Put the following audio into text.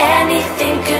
anything could